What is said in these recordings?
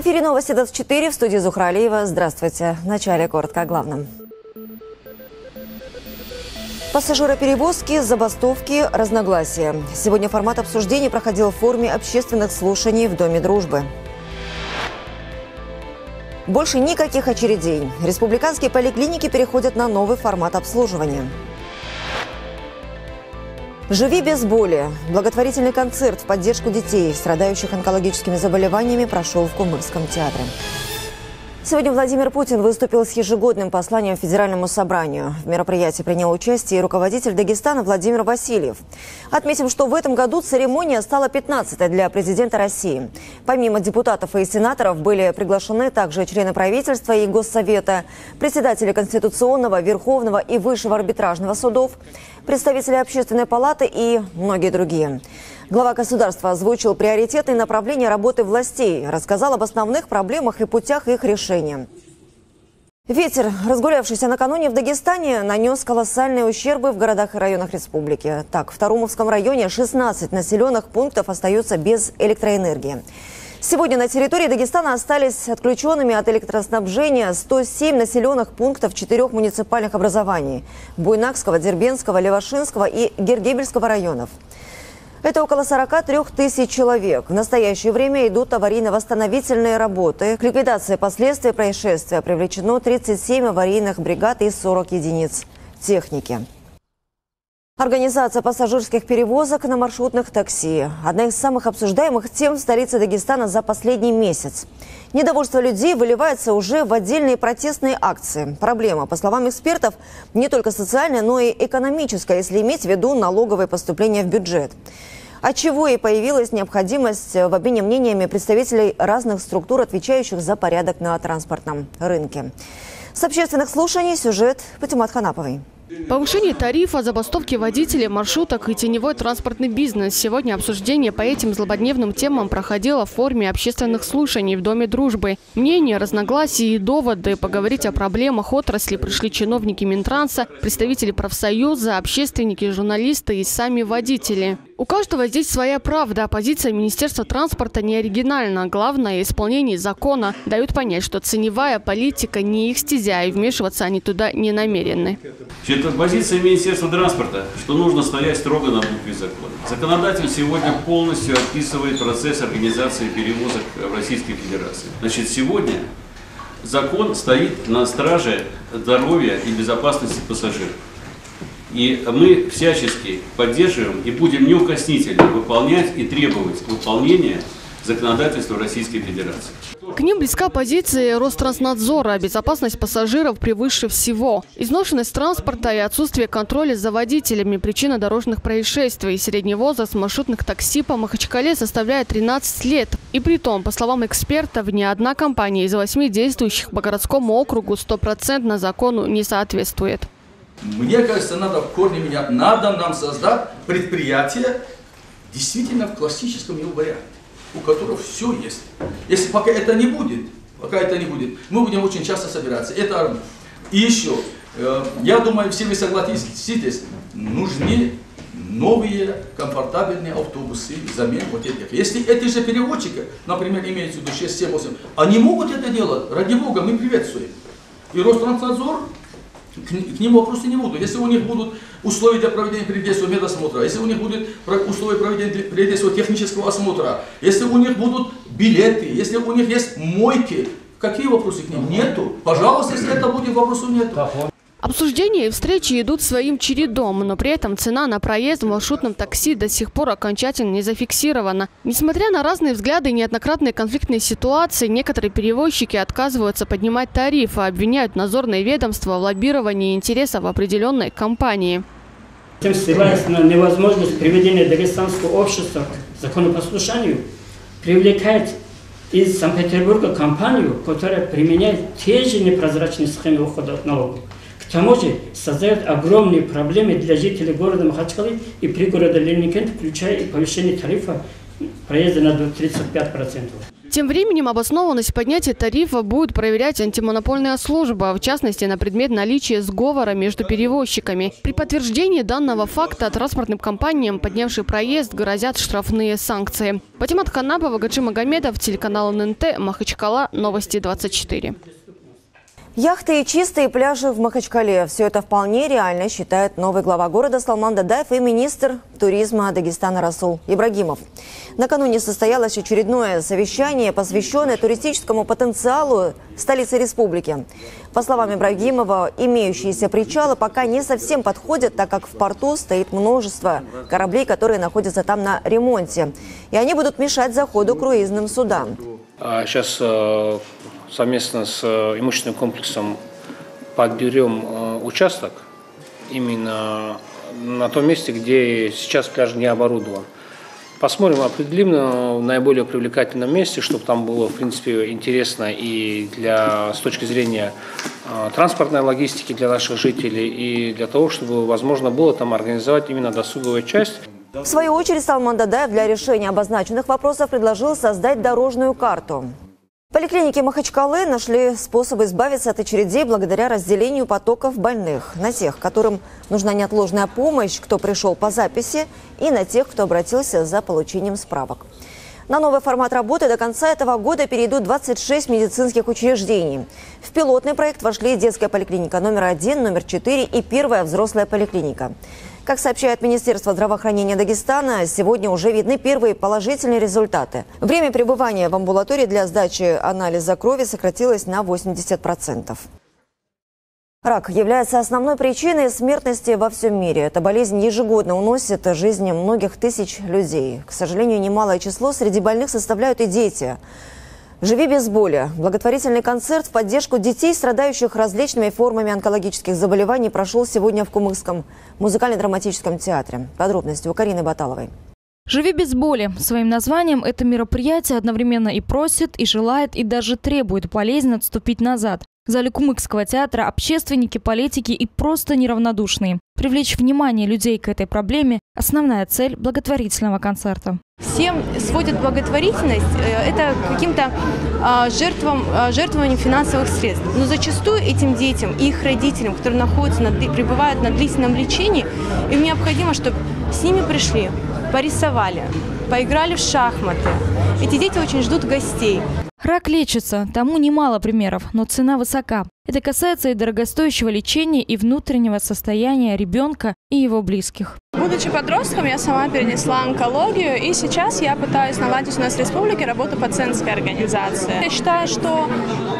В эфире новости 24 в студии Зухра Алиева. Здравствуйте. В начале коротко о главном. Пассажироперевозки, забастовки, разногласия. Сегодня формат обсуждений проходил в форме общественных слушаний в Доме дружбы. Больше никаких очередей. Республиканские поликлиники переходят на новый формат обслуживания. «Живи без боли». Благотворительный концерт в поддержку детей, страдающих онкологическими заболеваниями, прошел в Кумырском театре. Сегодня Владимир Путин выступил с ежегодным посланием Федеральному собранию. В мероприятии принял участие и руководитель Дагестана Владимир Васильев. Отметим, что в этом году церемония стала 15-й для президента России. Помимо депутатов и сенаторов были приглашены также члены правительства и Госсовета, председатели Конституционного, Верховного и Высшего арбитражного судов, представители Общественной палаты и многие другие. Глава государства озвучил приоритетные направления работы властей, рассказал об основных проблемах и путях их решения. Ветер, разгулявшийся накануне в Дагестане, нанес колоссальные ущербы в городах и районах республики. Так, в Тарумовском районе 16 населенных пунктов остаются без электроэнергии. Сегодня на территории Дагестана остались отключенными от электроснабжения 107 населенных пунктов четырех муниципальных образований – Буйнакского, Дербенского, Левашинского и Гергебельского районов. Это около 43 тысяч человек. В настоящее время идут аварийно-восстановительные работы. К ликвидации последствий происшествия привлечено 37 аварийных бригад и 40 единиц техники. Организация пассажирских перевозок на маршрутных такси – одна из самых обсуждаемых тем в столице Дагестана за последний месяц. Недовольство людей выливается уже в отдельные протестные акции. Проблема, по словам экспертов, не только социальная, но и экономическая, если иметь в виду налоговые поступления в бюджет. Отчего и появилась необходимость в обмене мнениями представителей разных структур, отвечающих за порядок на транспортном рынке. С общественных слушаний сюжет Патимат Ханаповой. Повышение тарифа, забастовки водителей, маршруток и теневой транспортный бизнес. Сегодня обсуждение по этим злободневным темам проходило в форме общественных слушаний в Доме дружбы. Мнения, разногласия и доводы. Поговорить о проблемах отрасли пришли чиновники Минтранса, представители профсоюза, общественники, журналисты и сами водители. У каждого здесь своя правда. Позиция Министерства транспорта не оригинальна. Главное – исполнение закона. Дают понять, что ценевая политика не их стезя, и вмешиваться они туда не намерены. Это позиция Министерства транспорта, что нужно стоять строго на букве закона. Законодатель сегодня полностью описывает процесс организации перевозок в Российской Федерации. Значит, сегодня закон стоит на страже здоровья и безопасности пассажиров. И мы всячески поддерживаем и будем неукоснительно выполнять и требовать выполнения законодательства Российской Федерации. К ним близка позиция Ространснадзора. Безопасность пассажиров превыше всего. Изношенность транспорта и отсутствие контроля за водителями – причина дорожных происшествий. Средний возраст маршрутных такси по Махачкале составляет 13 лет. И при том, по словам экспертов, ни одна компания из восьми действующих по городскому округу стопроцентно закону не соответствует. Мне кажется, надо в корне менять. Надо нам создать предприятие действительно в классическом его варианте, у которого все есть. Если пока это не будет, пока это не будет, мы будем очень часто собираться. Это и еще, э, я думаю, все вы согласитесь, нужны новые комфортабельные автобусы взамен вот этих. Если эти же переводчики, например, имеются в виду 6, 7, 8, они могут это делать, ради бога, мы приветствуем. И Ространснадзор к, к ним вопросы не будут. Если у них будут условия для проведения преддействия медосмотра, если у них будут условия проведения преддействия технического осмотра, если у них будут билеты, если у них есть мойки, какие вопросы к ним? Нету. Пожалуйста, если это будет, вопросов нету. Обсуждения и встречи идут своим чередом, но при этом цена на проезд в маршрутном такси до сих пор окончательно не зафиксирована. Несмотря на разные взгляды и неоднократные конфликтные ситуации, некоторые перевозчики отказываются поднимать тарифы, обвиняют надзорные ведомства в лоббировании интересов определенной компании. Тем ссылаясь на невозможность приведения дагестанского общества к законопослушанию, привлекает из Санкт-Петербурга компанию, которая применяет те же непрозрачные схемы ухода от налогов. Тому же создает огромные проблемы для жителей города Махачкалы и пригорода Ленинкент, включая повышение тарифа проезда на 35%. Тем временем обоснованность поднятия тарифа будет проверять антимонопольная служба, в частности, на предмет наличия сговора между перевозчиками. При подтверждении данного факта транспортным компаниям, поднявшим проезд, грозят штрафные санкции. Патимат Ханабова, Гаджи Магомедов, телеканал ННТ, Махачкала, Новости 24. Яхты и чистые пляжи в Махачкале. Все это вполне реально, считает новый глава города Салман Дадаев и министр туризма Дагестана Расул Ибрагимов. Накануне состоялось очередное совещание, посвященное туристическому потенциалу столицы республики. По словам Ибрагимова, имеющиеся причалы пока не совсем подходят, так как в порту стоит множество кораблей, которые находятся там на ремонте. И они будут мешать заходу круизным судам. Сейчас а совместно с э, имущественным комплексом подберем э, участок именно на том месте, где сейчас пляж не оборудован. Посмотрим, определим в наиболее привлекательном месте, чтобы там было, в принципе, интересно и для, с точки зрения э, транспортной логистики для наших жителей, и для того, чтобы возможно было там организовать именно досуговую часть. В свою очередь, Салман Дадаев для решения обозначенных вопросов предложил создать дорожную карту. Поликлиники Махачкалы нашли способы избавиться от очередей благодаря разделению потоков больных на тех, которым нужна неотложная помощь, кто пришел по записи, и на тех, кто обратился за получением справок. На новый формат работы до конца этого года перейдут 26 медицинских учреждений. В пилотный проект вошли детская поликлиника номер один, номер четыре и первая взрослая поликлиника. Как сообщает Министерство здравоохранения Дагестана, сегодня уже видны первые положительные результаты. Время пребывания в амбулатории для сдачи анализа крови сократилось на 80%. Рак является основной причиной смертности во всем мире. Эта болезнь ежегодно уносит жизни многих тысяч людей. К сожалению, немалое число среди больных составляют и дети. «Живи без боли» – благотворительный концерт в поддержку детей, страдающих различными формами онкологических заболеваний, прошел сегодня в Кумыкском музыкально-драматическом театре. Подробности у Карины Баталовой. «Живи без боли». Своим названием это мероприятие одновременно и просит, и желает, и даже требует болезнь отступить назад. В зале Кумыкского театра общественники, политики и просто неравнодушные. Привлечь внимание людей к этой проблеме – основная цель благотворительного концерта. Всем сводят благотворительность э, это каким-то а, жертвам, а, жертвованием финансовых средств. Но зачастую этим детям и их родителям, которые находятся, на, пребывают на длительном лечении, им необходимо, чтобы с ними пришли, порисовали, поиграли в шахматы. Эти дети очень ждут гостей. Рак лечится, тому немало примеров, но цена высока. Это касается и дорогостоящего лечения, и внутреннего состояния ребенка и его близких. Будучи подростком, я сама перенесла онкологию, и сейчас я пытаюсь наладить у нас в республике работу пациентской организации. Я считаю, что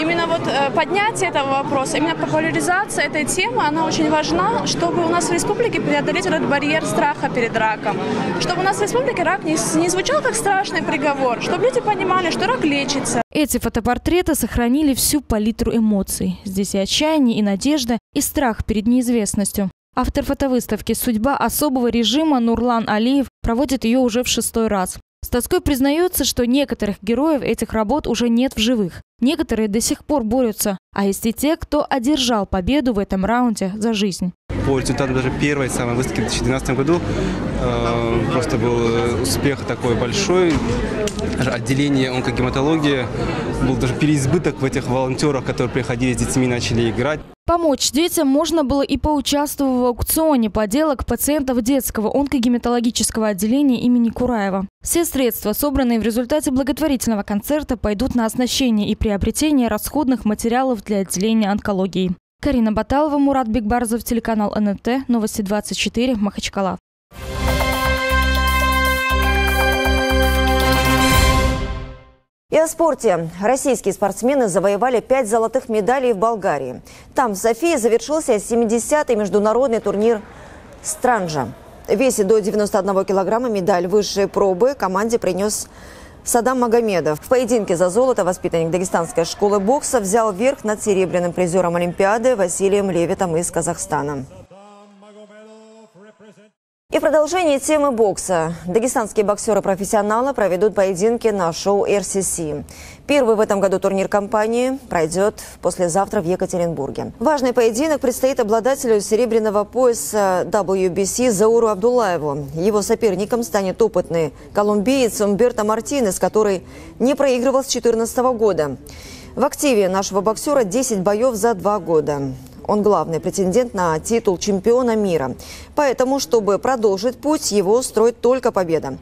именно вот э, поднятие этого вопроса, именно популяризация этой темы, она очень важна, чтобы у нас в республике преодолеть этот барьер страха перед раком. Чтобы у нас в республике рак не, не звучал как страшный приговор, чтобы люди понимали, что рак лечится. Эти фотопортреты сохранили всю палитру эмоций. Здесь и отчаяние, и надежда, и страх перед неизвестностью. Автор фотовыставки «Судьба особого режима» Нурлан Алиев проводит ее уже в шестой раз. Тоской признается, что некоторых героев этих работ уже нет в живых. Некоторые до сих пор борются, а есть и те, кто одержал победу в этом раунде за жизнь. По результатам даже первой самой выставки в 2012 году э, просто был успех такой большой. Отделение онкогематологии был даже переизбыток в этих волонтерах, которые приходили с детьми и начали играть. Помочь детям можно было и поучаствовав в аукционе поделок пациентов детского онкогематологического отделения имени Кураева. Все средства, собранные в результате благотворительного концерта, пойдут на оснащение и приобретение расходных материалов для отделения онкологии. Карина Баталова, Мурат Бекбарзов, телеканал ННТ, Новости 24, Махачкала. И о спорте. Российские спортсмены завоевали пять золотых медалей в Болгарии. Там в Софии завершился 70-й международный турнир «Странжа». В до 91 килограмма медаль высшей пробы команде принес Садам Магомедов. В поединке за золото воспитанник дагестанской школы бокса взял верх над серебряным призером Олимпиады Василием Левитом из Казахстана. И в продолжение темы бокса. Дагестанские боксеры-профессионалы проведут поединки на шоу RCC. Первый в этом году турнир компании пройдет послезавтра в Екатеринбурге. Важный поединок предстоит обладателю серебряного пояса WBC Зауру Абдулаеву. Его соперником станет опытный колумбиец Умберто Мартинес, который не проигрывал с 2014 года. В активе нашего боксера 10 боев за два года. Он главный претендент на титул чемпиона мира. Поэтому, чтобы продолжить путь, его строит только победа.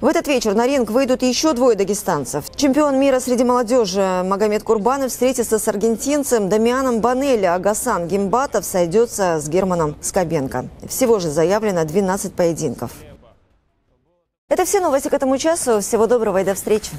В этот вечер на ринг выйдут еще двое дагестанцев. Чемпион мира среди молодежи Магомед Курбанов встретится с аргентинцем Дамианом Банелли, а Гасан Гимбатов сойдется с Германом Скобенко. Всего же заявлено 12 поединков. Это все новости к этому часу. Всего доброго и до встречи.